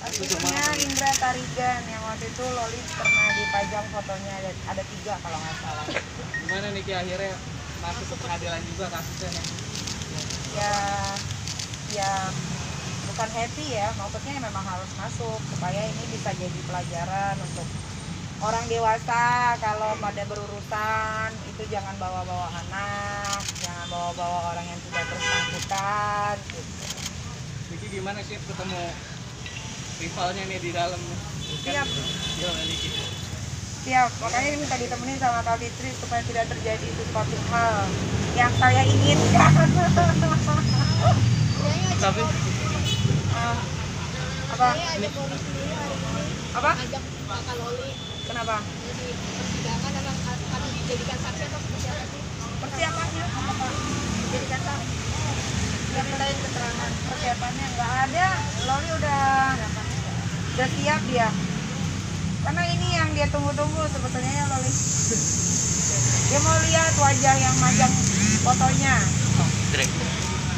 Kasusnya Indra Tarigan yang waktu itu Loli pernah dipajang fotonya ada, ada tiga kalau nggak salah. Gimana nih Ki akhirnya masuk ke pengadilan juga kasusnya nih? Ya, ya bukan happy ya, maksudnya memang harus masuk supaya ini bisa jadi pelajaran untuk orang dewasa kalau pada berurusan itu jangan bawa-bawa anak, jangan bawa-bawa orang yang tidak bersangkutan. Gitu. Niki gimana sih ketemu rivalnya nih di dalam? Siap. Niki? Siap, makanya ini minta ditemenin sama Kak Fitri supaya tidak terjadi sesuatu hal yang saya inginkan. Tapi Ah, apa? Ini Apa? ajak kakak Loli Kenapa? jadi persidangan emang akan dijadikan saksi atau seperti apa sih? Persiapannya apa? Jadi kata nggak mintain keterangan persiapannya nggak ada. Loli udah udah siap dia. Karena ini yang dia tunggu-tunggu sebetulnya ya Loli. Dia mau lihat wajah yang majang fotonya.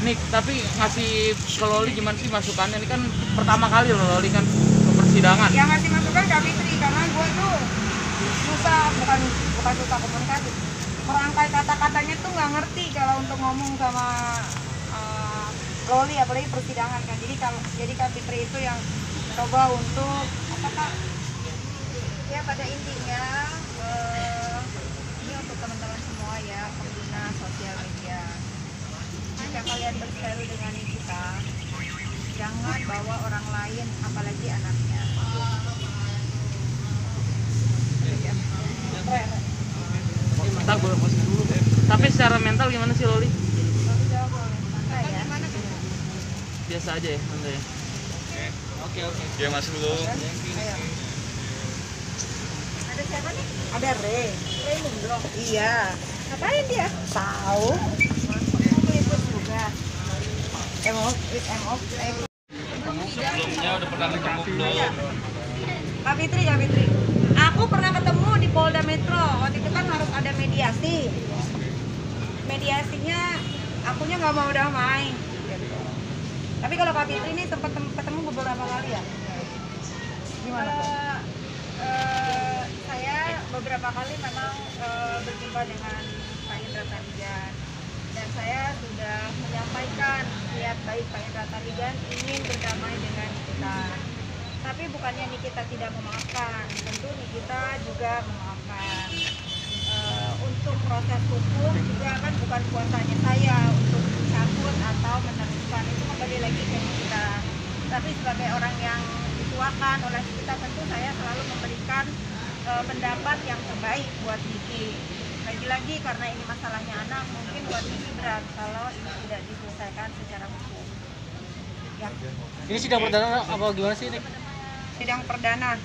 Nik, tapi ngasih ke Loli gimana sih masukannya? Ini kan pertama kali loh Loli kan ke persidangan. yang ngasih masukan Kak Fitri karena gue tuh susah bukan bukan susah komunikasi merangkai kata-katanya tuh nggak ngerti kalau untuk ngomong sama uh, Loli apalagi persidangan kan jadi kalau jadi Kak Fitri itu yang coba untuk apa kak ya pada intinya eh, ini untuk teman-teman semua ya pengguna sosial media jika kalian berselu dengan kita jangan bawa orang lain apalagi anaknya boleh dulu. Tapi secara mental gimana sih Loli? Ya. Biasa aja ya, santai ya. Oke, oke. Dia masuk dulu. Ada siapa nih? Ada Ray. Ray Mundong. Iya. Ngapain dia? Tahu. Mau meliput juga. Emo, emo, emo. Sebelumnya udah pernah ketemu belum? Kak Fitri, Kak Fitri. Aku pernah ketemu di Polda Metro. Waktu itu kan harus ada mediasi. Mediasinya, akunya nggak mau damai. Gitu. Tapi kalau Kak Fitri ini sempat tem- ketemu beberapa kali ya? Gimana tuh? Eh, saya beberapa kali memang eh, berjumpa dengan Pak Indra Tarigan dan saya sudah menyampaikan niat baik Pak Indra Tarigan ingin berdamai dengan kita. Tapi bukannya Nikita tidak memaafkan, tentu Nikita juga memaafkan. Eh, untuk proses hukum juga kan bukan kuasanya saya untuk mencabut atau meneruskan itu kembali lagi ke kita. Tapi sebagai orang yang dituakan oleh kita tentu saya selalu memberikan eh, pendapat yang terbaik buat Niki. Lagi-lagi karena ini masalahnya anak mungkin buat Niki berat kalau ini tidak diselesaikan secara hukum. Ya, Ini sidang perdana apa gimana sih Nik? sidang perdana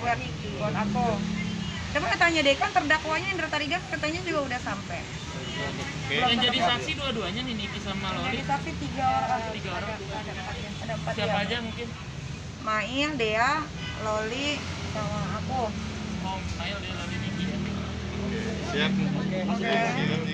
buat buat aku. Coba tanya deh kan terdakwanya Indra Tarigan katanya juga udah sampai. Oke. Yang jadi saksi dua-duanya nih Niki sama Loli. disaksi tiga orang. Tiga orang. Ada, ada empat Siapa ya. aja mungkin? Mail, Dea, Loli, sama aku. Oh, Mail dia Loli Niki ya. Siap. Oke.